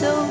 so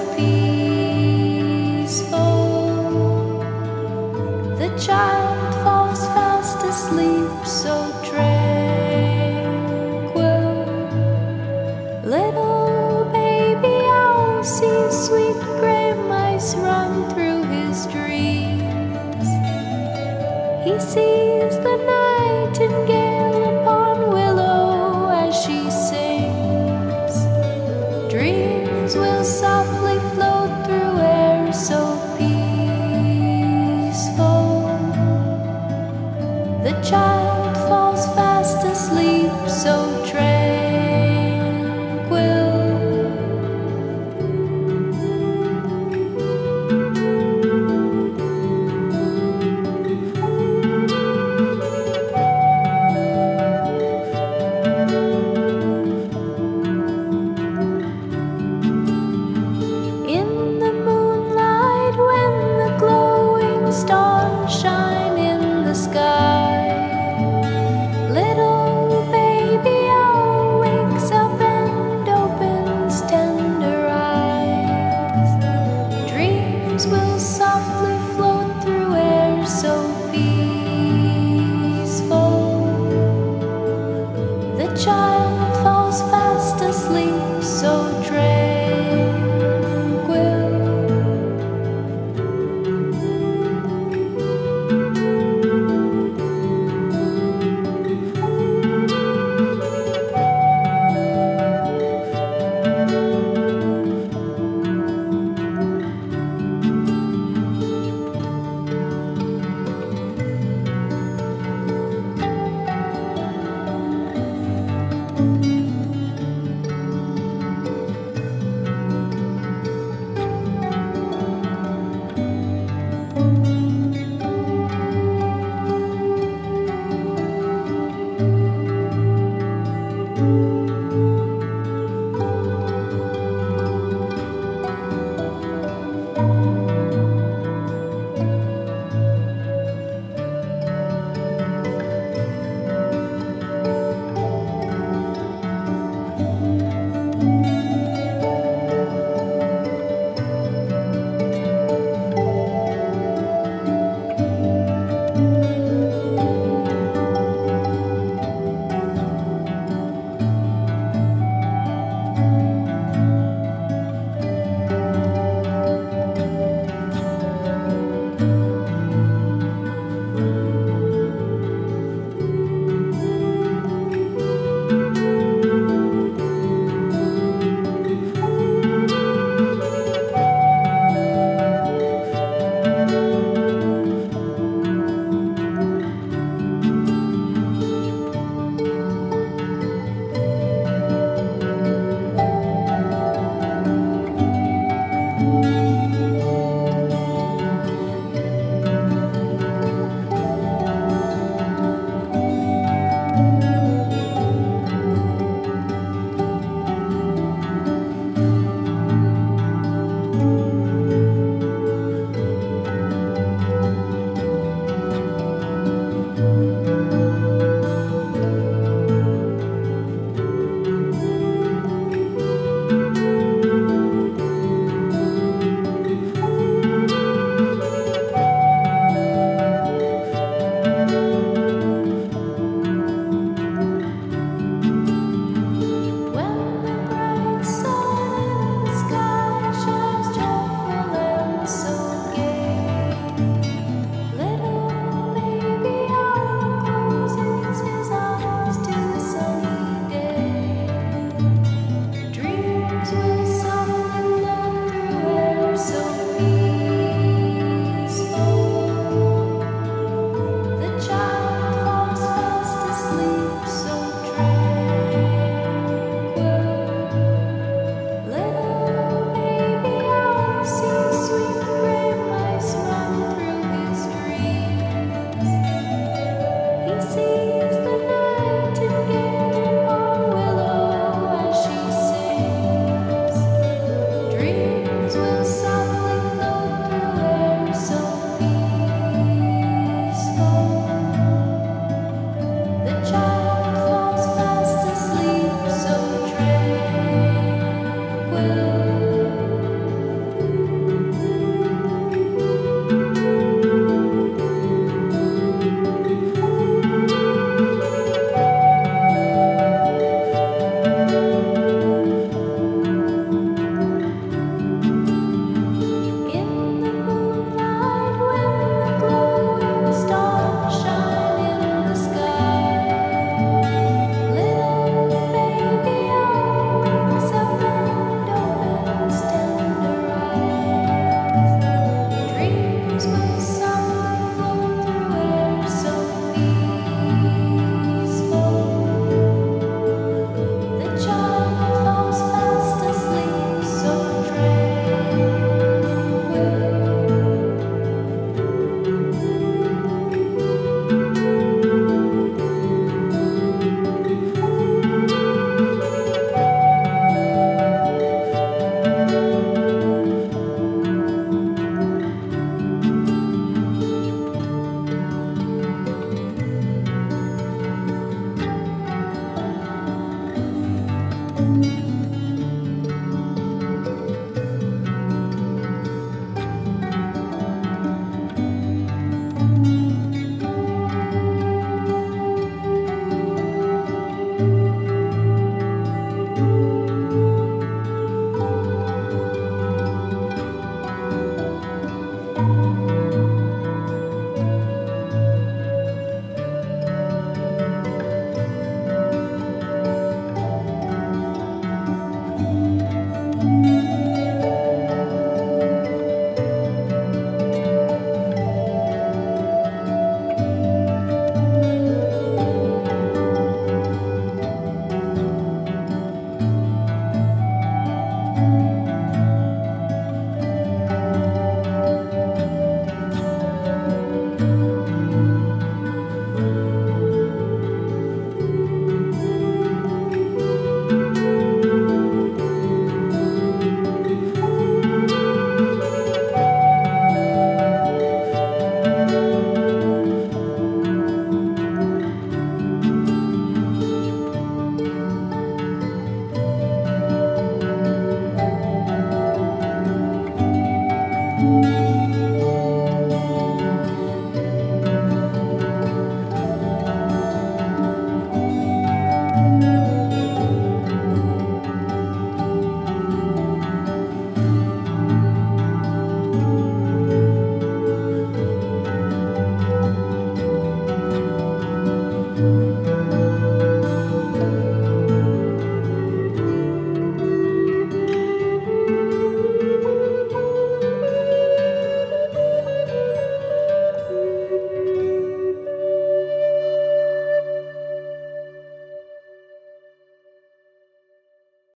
you